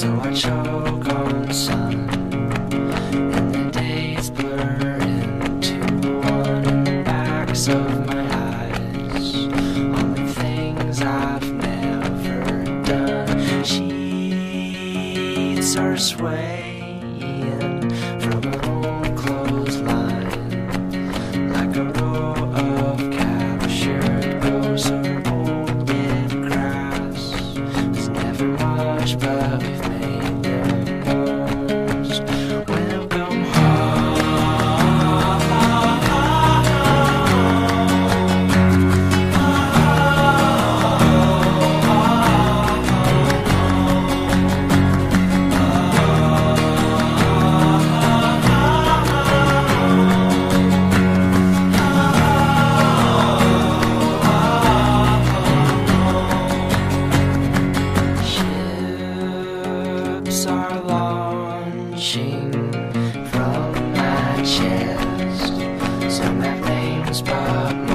so I choke on the sun. And the days blur into one in the backs of my eyes. All the things I've never done. Sheets are swaying. From